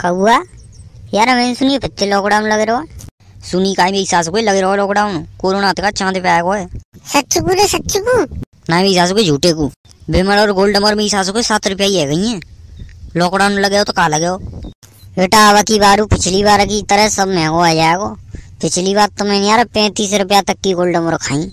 कौआ यार मैंने सुनी बच्चे लॉकडाउन लग रहो सुनी का मेरी सासू को लगे रहो लॉकडाउन कोरोना तक चाँद पे आया को है सच्चू को सच्चू को ना मेरी सासू के झूठे को। बेमर और गोल्ड और मेरी सासू को सात रुपया ही है गई है। लॉकडाउन लगे हो तो कहा लगे हो? बेटा अब की बार पिछली बार की तरह सब महंगो आ जाएगा। पिछली बार तो मैंने यार पैंतीस रुपया तक की गोल्ड मोर खाई।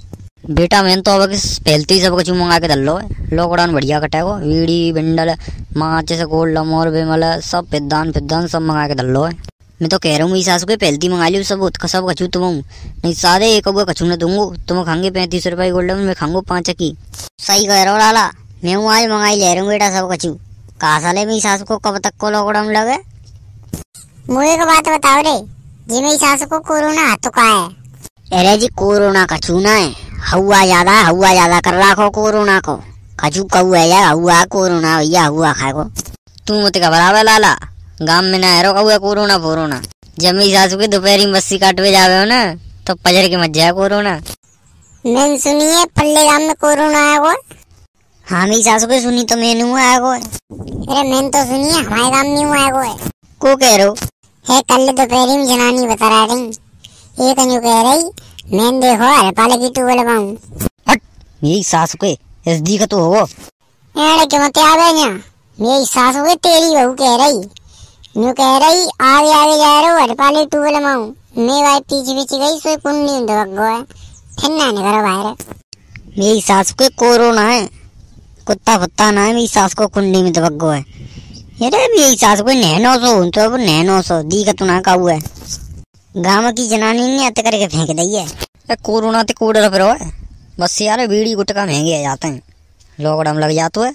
बेटा मैंने तो अब पहलते ही सब कुछ मंगा के दल लो लॉकडाउन बढ़िया कटेगो वीडी बिंडल माच से गोल्ड मोर बेमल सब पिद्दान पिद्दान सब मंगा के दल लो मैं तो कह रहा हूँ मेरी सास को पहलती मंगा ली सब सब कचू तुम। नहीं सादे एक अब कचू न दूंगो। तुम खाएँगे पैंतीस रुपये गोल्ड मैं खाऊंगो पाँच की। सही कह रहा हूँ लाला। मैं हूँ आज मंगाई ले रहा हूँ बेटा सब कचू कहा साले मेरी सास को? कब तक को लॉकडाउन लगे? मुझे को बात बताओ रे। जी मेरी सास को कोरोना हाथ का है। अरे जी कोरोना का चूना है। हवा ज़्यादा हवा ज़्यादा कर रखो कोरोना को। खचू कहू है यार हुआ कोरोना भैया हुआ खाए को। तू मत घबरावे लाला गाँव में ना है कहू कोरोना फोरोना जब मेरी सासू के दोपहरी मस्सी काटवे जावे हो ना तो पजर के मत जाए कोरोना। मैंने सुनी है पल्ले गाँव में कोरोना आया को हाँ मेरी सासू के सुनी तो मैंने हुआ आया को अरे मैंने तो सुनी है हमारे गाँव में हुआ आया को को कह रहे हो? है कल दोपहरी में जनानी बता रहा रही एक अन्यू कह रही मैंने देखो अरे पाले की टूबल पाऊँ हट मेरी सासू के दी का तो हो अरे क्यों मत आवे ना मेरी सास हो तेरी बहू कह रही न्यू कह रही आगे आगे जा रहे हो अरे पाले टूबल माऊं मैं भाई पीछे पीछे गई सोई कुंडी में दबक गो है फिर ना घर बाहर मेरी सासू के कोरोना है कुत्ता फुत्ता ना है मेरी सास को कुंडी में दबक गो है अरे मेरी सास को नैनो सो तो अब नैनो सो दी का तुना का हुआ है गाँव की जनानी ने अत करके फेंक दी है। कोरोना ते कोड है बस यार बीड़ी गुटका महँगे आ जाते हैं लॉकडाउन लग जाता है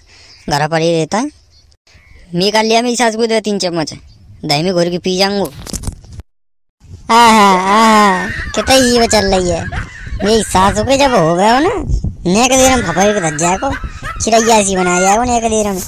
घर पर ही रहता है। मैं कर लिया मेरी सास को दो तीन चम्मच। दही में घोर के पी जाऊंगो। आहा आहा कितना ये चल रही है। मेरी सास को जब हो गया हो ना नेक देर में फफाई के धज जाए को चिड़ैया ऐसी बनाया जाएगा नेक देर में।